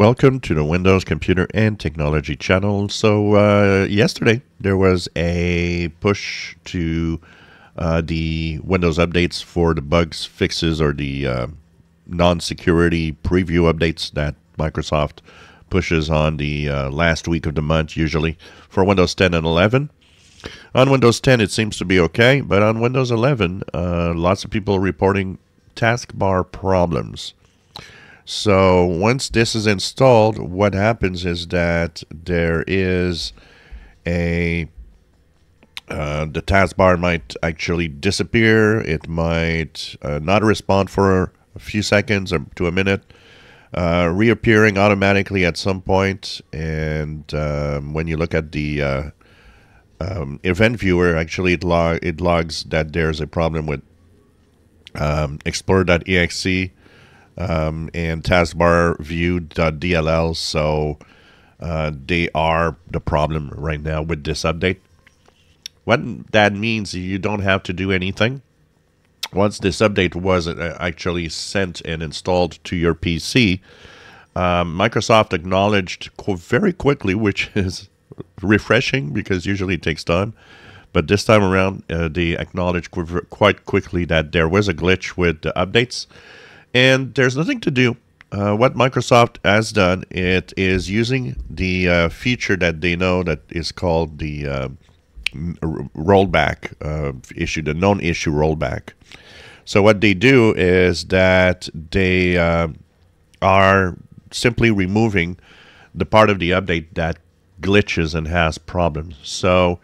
Welcome to the Windows Computer and Technology channel. So, uh, yesterday there was a push to uh, the Windows updates for the bugs, fixes, or the uh, non security preview updates that Microsoft pushes on the uh, last week of the month, usually for Windows 10 and 11. On Windows 10, it seems to be okay, but on Windows 11, uh, lots of people are reporting taskbar problems. So once this is installed, what happens is that there is a uh, the taskbar might actually disappear. It might uh, not respond for a few seconds or to a minute, uh, reappearing automatically at some point. And um, when you look at the uh, um, event viewer, actually it, log it logs that there's a problem with um, Explorer.exe um, and taskbar view.dll. So uh, they are the problem right now with this update. What that means, you don't have to do anything. Once this update was uh, actually sent and installed to your PC, um, Microsoft acknowledged very quickly, which is refreshing because usually it takes time. But this time around, uh, they acknowledged quite quickly that there was a glitch with the updates and there's nothing to do. Uh, what Microsoft has done, it is using the uh, feature that they know that is called the uh, rollback uh, issue, the known issue rollback. So what they do is that they uh, are simply removing the part of the update that glitches and has problems. So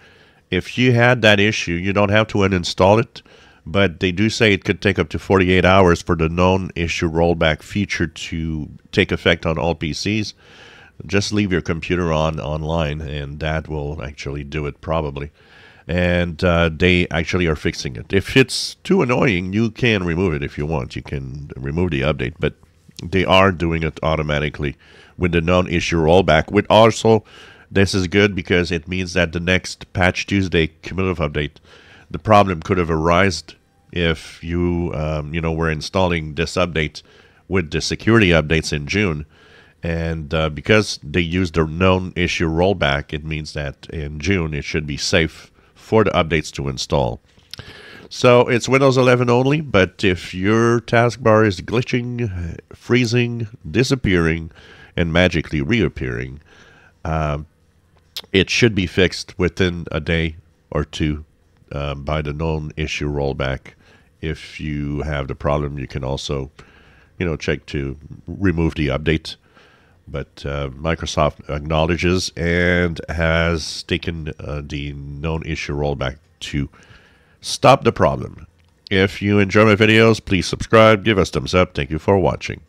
if you had that issue, you don't have to uninstall it but they do say it could take up to 48 hours for the known issue rollback feature to take effect on all PCs. Just leave your computer on online, and that will actually do it probably. And uh, they actually are fixing it. If it's too annoying, you can remove it if you want. You can remove the update, but they are doing it automatically with the known issue rollback. With also, this is good because it means that the next Patch Tuesday cumulative update the problem could have arisen if you um, you know were installing this update with the security updates in June. And uh, because they use the known issue rollback, it means that in June it should be safe for the updates to install. So it's Windows 11 only, but if your taskbar is glitching, freezing, disappearing, and magically reappearing, um, it should be fixed within a day or two um, by the known issue rollback. If you have the problem, you can also, you know, check to remove the update. But uh, Microsoft acknowledges and has taken uh, the known issue rollback to stop the problem. If you enjoy my videos, please subscribe, give us thumbs up. Thank you for watching.